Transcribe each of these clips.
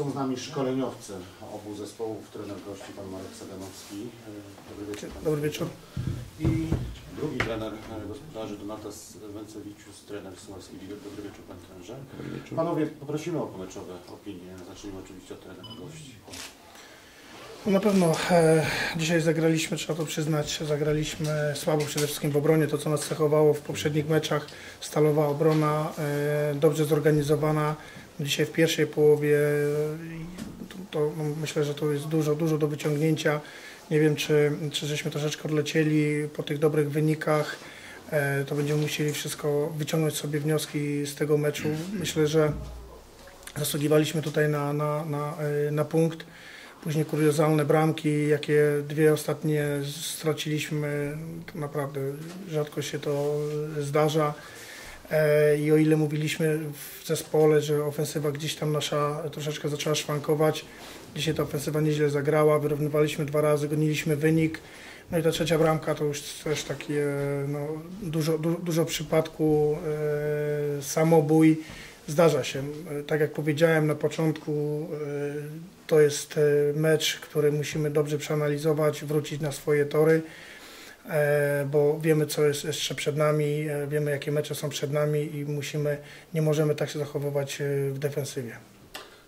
Są z nami szkoleniowcy obu zespołów, trener gości pan Marek Saganowski. E, Dobry wieczór. Panie Dobry wieczór. I drugi trener e, gospodarzy Donatas Wencewicius, trener Suwalski Liga. Dobry wieczór panie trenerze. Panowie, poprosimy o pomeczowe opinie. Zacznijmy oczywiście od trenera gości. No na pewno e, dzisiaj zagraliśmy, trzeba to przyznać, zagraliśmy słabo przede wszystkim w obronie, to co nas cechowało w poprzednich meczach. Stalowa obrona, e, dobrze zorganizowana. Dzisiaj w pierwszej połowie e, to, to no, myślę, że to jest dużo, dużo do wyciągnięcia. Nie wiem, czy, czy żeśmy troszeczkę odlecieli po tych dobrych wynikach. E, to będziemy musieli wszystko wyciągnąć sobie wnioski z tego meczu. Myślę, że zasługiwaliśmy tutaj na, na, na, e, na punkt. Później kuriozalne bramki, jakie dwie ostatnie straciliśmy, naprawdę rzadko się to zdarza. E, I o ile mówiliśmy w zespole, że ofensywa gdzieś tam nasza troszeczkę zaczęła szwankować, dzisiaj ta ofensywa nieźle zagrała, wyrównywaliśmy dwa razy, goniliśmy wynik. No i ta trzecia bramka to już też takie no, dużo, du, dużo przypadku, e, samobój. Zdarza się. Tak jak powiedziałem na początku, e, to jest e, mecz, który musimy dobrze przeanalizować, wrócić na swoje tory, e, bo wiemy, co jest jeszcze przed nami, wiemy, jakie mecze są przed nami i musimy, nie możemy tak się zachowywać w defensywie.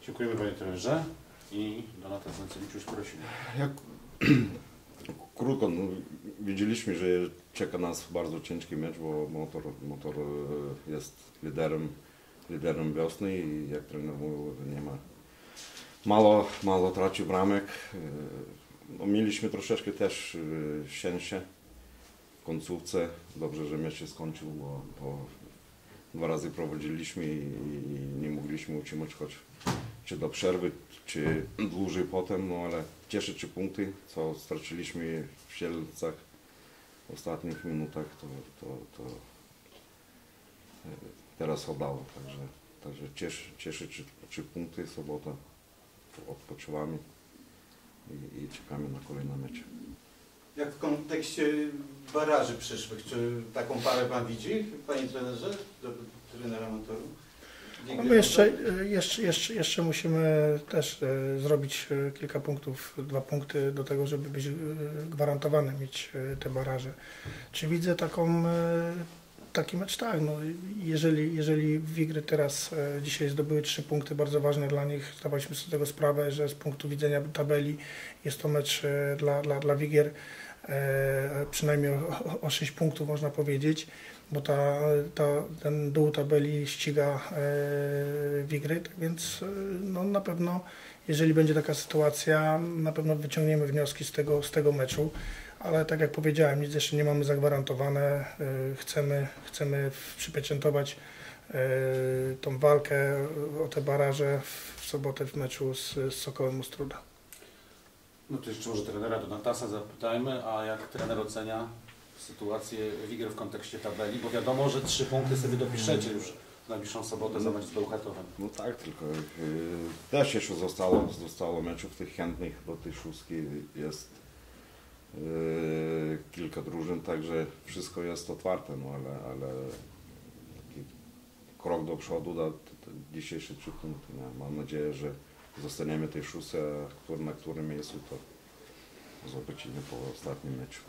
Dziękujemy panie trenerze. I Donatas Wencewicius prosimy. Jak krótko, no, wiedzieliśmy, że czeka nas bardzo ciężki mecz, bo motor, motor jest liderem, liderem wiosny i jak trener mówił, nie ma mało, mało tracił bramek. E, No, mieliśmy troszeczkę też e, szczęście w końcówce. Dobrze, że mecz się skończył, bo, bo dwa razy prowadziliśmy i, i nie mogliśmy utrzymać choć czy do przerwy, czy dłużej potem, no ale cieszy się punkty, co straciliśmy w Sielcach w ostatnich minutach, to, to, to teraz oddało, także, także cieszy, cieszy czy, czy punkty, sobota odpoczywamy i, i czekamy na kolejne mecze. Jak w kontekście baraży przyszłych, czy taką parę Pan widzi, Panie trenerze, do trenera motoru? No my jeszcze, jeszcze, jeszcze, jeszcze musimy też e, zrobić e, kilka punktów, dwa punkty do tego, żeby być e, gwarantowanym mieć te baraże. Czy widzę taką, taki mecz? Tak, no, jeżeli, jeżeli Wigry teraz e, dzisiaj zdobyły trzy punkty bardzo ważne dla nich, zdawaliśmy sobie tego sprawę, że z punktu widzenia tabeli jest to mecz e, dla, dla, dla Wigier e, przynajmniej o, o 6 punktów można powiedzieć bo ta, ta, ten dół tabeli ściga e, Wigry, tak więc e, no, na pewno, jeżeli będzie taka sytuacja, na pewno wyciągniemy wnioski z tego, z tego meczu, ale tak jak powiedziałem, nic jeszcze nie mamy zagwarantowane, e, chcemy, chcemy przypieczętować e, tą walkę o te baraże w sobotę w meczu z, z Sokołem Ustruda. No to jeszcze może trenera Donatasa zapytajmy, a jak trener ocenia sytuację Wigier w kontekście tabeli? Bo wiadomo, że trzy punkty sobie dopiszecie już w najbliższą sobotę za mecz z Bełchatowem. No tak, tylko y, też jeszcze zostało, zostało meczów tych chętnych do tej szóstki jest y, kilka drużyn, także wszystko jest otwarte, no ale, ale taki krok do przodu da dzisiejsze trzy punkty. Mam nadzieję, że zostaniemy tej szóstce, na którym miejscu to zobaczymy po ostatnim meczu.